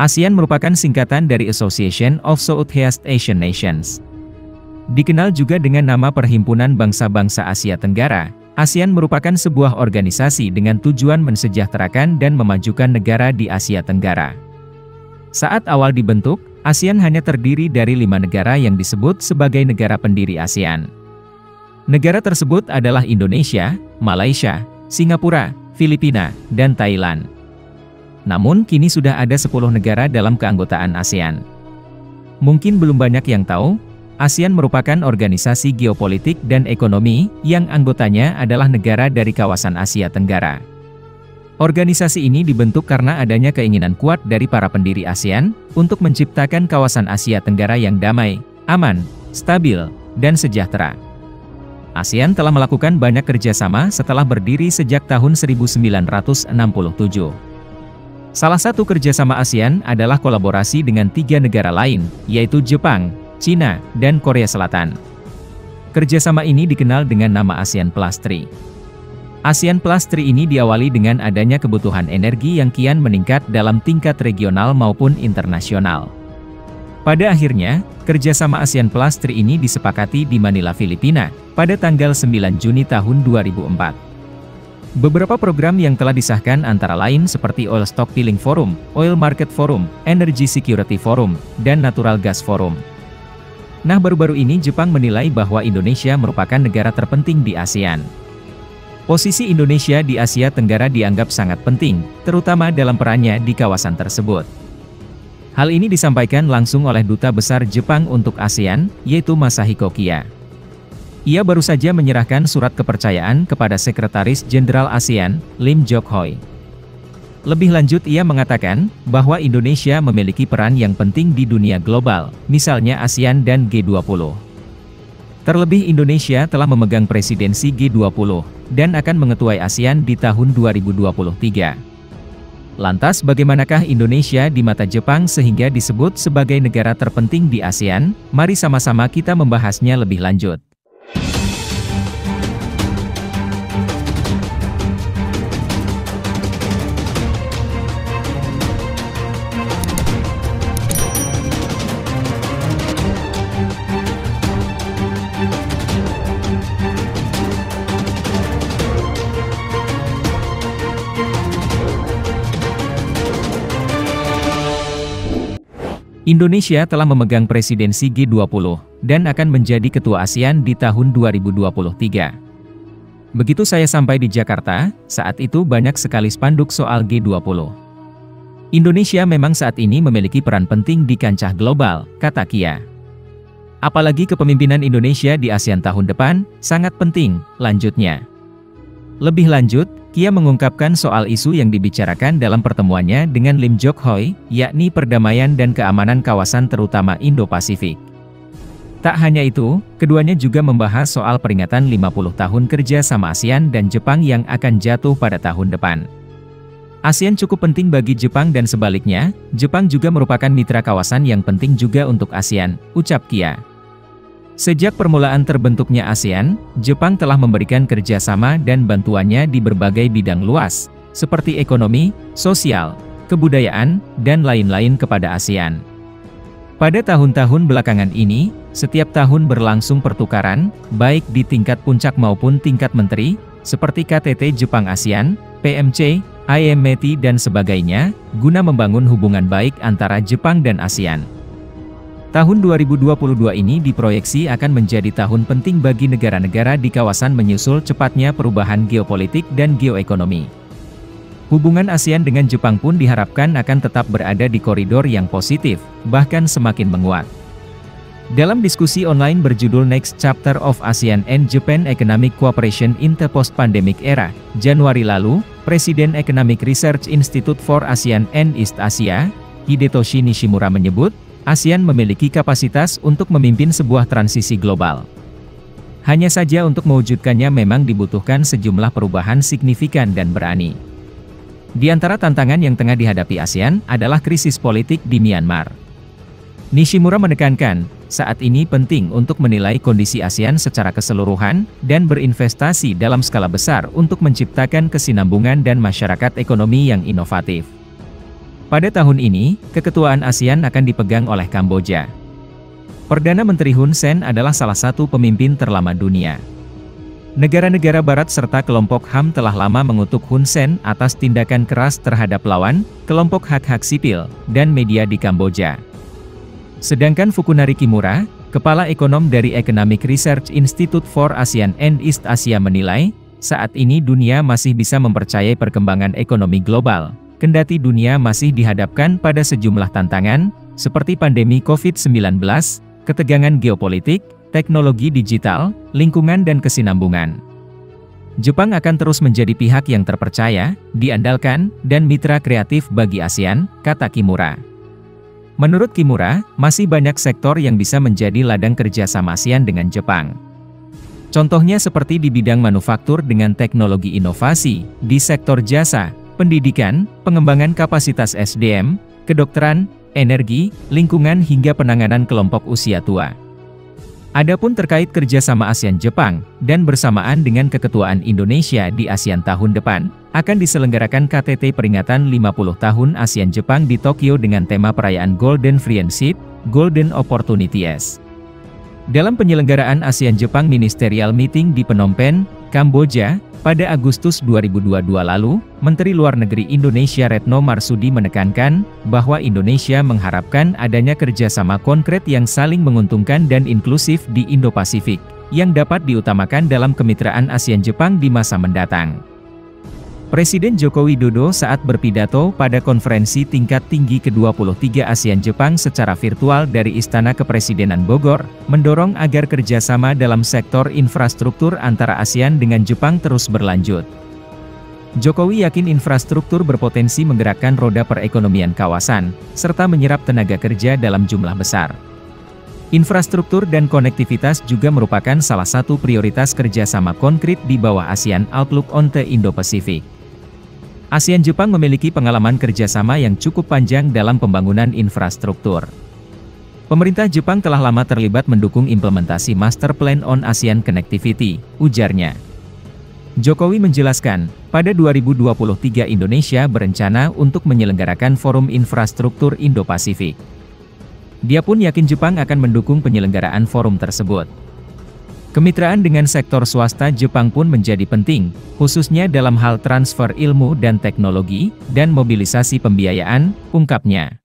ASEAN merupakan singkatan dari Association of Southeast Asian Nations. Dikenal juga dengan nama Perhimpunan Bangsa-Bangsa Asia Tenggara, ASEAN merupakan sebuah organisasi dengan tujuan mensejahterakan dan memajukan negara di Asia Tenggara. Saat awal dibentuk, ASEAN hanya terdiri dari lima negara yang disebut sebagai negara pendiri ASEAN. Negara tersebut adalah Indonesia, Malaysia, Singapura, Filipina, dan Thailand. Namun kini sudah ada 10 negara dalam keanggotaan ASEAN. Mungkin belum banyak yang tahu, ASEAN merupakan organisasi geopolitik dan ekonomi yang anggotanya adalah negara dari kawasan Asia Tenggara. Organisasi ini dibentuk karena adanya keinginan kuat dari para pendiri ASEAN untuk menciptakan kawasan Asia Tenggara yang damai, aman, stabil, dan sejahtera. ASEAN telah melakukan banyak kerjasama setelah berdiri sejak tahun 1967. Salah satu kerjasama ASEAN adalah kolaborasi dengan tiga negara lain, yaitu Jepang, Cina, dan Korea Selatan. Kerjasama ini dikenal dengan nama ASEAN Plus 3. ASEAN Plus 3 ini diawali dengan adanya kebutuhan energi yang kian meningkat dalam tingkat regional maupun internasional. Pada akhirnya, kerjasama ASEAN Plus 3 ini disepakati di Manila, Filipina, pada tanggal 9 Juni tahun 2004. Beberapa program yang telah disahkan antara lain seperti Oil Stockpiling Forum, Oil Market Forum, Energy Security Forum, dan Natural Gas Forum. Nah baru-baru ini Jepang menilai bahwa Indonesia merupakan negara terpenting di ASEAN. Posisi Indonesia di Asia Tenggara dianggap sangat penting, terutama dalam perannya di kawasan tersebut. Hal ini disampaikan langsung oleh Duta Besar Jepang untuk ASEAN, yaitu Masahiko Kia. Ia baru saja menyerahkan surat kepercayaan kepada Sekretaris Jenderal ASEAN, Lim Jok Hoi. Lebih lanjut ia mengatakan, bahwa Indonesia memiliki peran yang penting di dunia global, misalnya ASEAN dan G20. Terlebih Indonesia telah memegang presidensi G20, dan akan mengetuai ASEAN di tahun 2023. Lantas bagaimanakah Indonesia di mata Jepang sehingga disebut sebagai negara terpenting di ASEAN? Mari sama-sama kita membahasnya lebih lanjut. Indonesia telah memegang presidensi G20 dan akan menjadi ketua ASEAN di tahun 2023. Begitu saya sampai di Jakarta, saat itu banyak sekali spanduk soal G20. Indonesia memang saat ini memiliki peran penting di kancah global, kata Kia. Apalagi kepemimpinan Indonesia di ASEAN tahun depan, sangat penting, lanjutnya. Lebih lanjut, Kia mengungkapkan soal isu yang dibicarakan dalam pertemuannya dengan Lim Jok Hoi, yakni perdamaian dan keamanan kawasan terutama Indo-Pasifik. Tak hanya itu, keduanya juga membahas soal peringatan 50 tahun kerja sama ASEAN dan Jepang yang akan jatuh pada tahun depan. ASEAN cukup penting bagi Jepang dan sebaliknya, Jepang juga merupakan mitra kawasan yang penting juga untuk ASEAN, ucap Kia. Sejak permulaan terbentuknya ASEAN, Jepang telah memberikan kerjasama dan bantuannya di berbagai bidang luas, seperti ekonomi, sosial, kebudayaan, dan lain-lain kepada ASEAN. Pada tahun-tahun belakangan ini, setiap tahun berlangsung pertukaran, baik di tingkat puncak maupun tingkat menteri, seperti KTT Jepang ASEAN, PMC, IMT dan sebagainya, guna membangun hubungan baik antara Jepang dan ASEAN. Tahun 2022 ini diproyeksi akan menjadi tahun penting bagi negara-negara di kawasan menyusul cepatnya perubahan geopolitik dan geoekonomi. Hubungan ASEAN dengan Jepang pun diharapkan akan tetap berada di koridor yang positif, bahkan semakin menguat. Dalam diskusi online berjudul Next Chapter of ASEAN and Japan Economic Cooperation in the Post-Pandemic Era, Januari lalu, Presiden Economic Research Institute for ASEAN and East Asia, Hidetoshi Nishimura menyebut, ASEAN memiliki kapasitas untuk memimpin sebuah transisi global. Hanya saja untuk mewujudkannya memang dibutuhkan sejumlah perubahan signifikan dan berani. Di antara tantangan yang tengah dihadapi ASEAN adalah krisis politik di Myanmar. Nishimura menekankan, saat ini penting untuk menilai kondisi ASEAN secara keseluruhan dan berinvestasi dalam skala besar untuk menciptakan kesinambungan dan masyarakat ekonomi yang inovatif. Pada tahun ini, keketuaan ASEAN akan dipegang oleh Kamboja. Perdana Menteri Hun Sen adalah salah satu pemimpin terlama dunia. Negara-negara barat serta kelompok HAM telah lama mengutuk Hun Sen atas tindakan keras terhadap lawan, kelompok hak-hak sipil, dan media di Kamboja. Sedangkan Fukunari Kimura, kepala ekonom dari Economic Research Institute for ASEAN and East Asia menilai, saat ini dunia masih bisa mempercayai perkembangan ekonomi global, kendati dunia masih dihadapkan pada sejumlah tantangan, seperti pandemi COVID-19, ketegangan geopolitik, teknologi digital, lingkungan dan kesinambungan. Jepang akan terus menjadi pihak yang terpercaya, diandalkan, dan mitra kreatif bagi ASEAN, kata Kimura. Menurut Kimura, masih banyak sektor yang bisa menjadi ladang kerja sama ASEAN dengan Jepang. Contohnya seperti di bidang manufaktur dengan teknologi inovasi, di sektor jasa, pendidikan, pengembangan kapasitas SDM, kedokteran, energi, lingkungan hingga penanganan kelompok usia tua. Adapun terkait kerjasama ASEAN-Jepang, dan bersamaan dengan keketuaan Indonesia di ASEAN tahun depan, akan diselenggarakan KTT peringatan 50 tahun ASEAN-Jepang di Tokyo dengan tema perayaan Golden Friendship, Golden Opportunities. Dalam penyelenggaraan ASEAN-Jepang Ministerial Meeting di Phnom Penh, Kamboja, pada Agustus 2022 lalu, Menteri Luar Negeri Indonesia Retno Marsudi menekankan bahwa Indonesia mengharapkan adanya kerjasama konkret yang saling menguntungkan dan inklusif di Indo-Pasifik, yang dapat diutamakan dalam kemitraan ASEAN-Jepang di masa mendatang. Presiden Joko Widodo saat berpidato pada konferensi tingkat tinggi ke-23 ASEAN Jepang secara virtual dari Istana Kepresidenan Bogor, mendorong agar kerjasama dalam sektor infrastruktur antara ASEAN dengan Jepang terus berlanjut. Jokowi yakin infrastruktur berpotensi menggerakkan roda perekonomian kawasan, serta menyerap tenaga kerja dalam jumlah besar. Infrastruktur dan konektivitas juga merupakan salah satu prioritas kerjasama konkret di bawah ASEAN Outlook on the Indo-Pacific. ASEAN Jepang memiliki pengalaman kerjasama yang cukup panjang dalam pembangunan infrastruktur. Pemerintah Jepang telah lama terlibat mendukung implementasi Master Plan on ASEAN Connectivity, ujarnya. Jokowi menjelaskan, pada 2023 Indonesia berencana untuk menyelenggarakan Forum Infrastruktur Indo-Pasifik. Dia pun yakin Jepang akan mendukung penyelenggaraan forum tersebut. Kemitraan dengan sektor swasta Jepang pun menjadi penting, khususnya dalam hal transfer ilmu dan teknologi, dan mobilisasi pembiayaan, ungkapnya.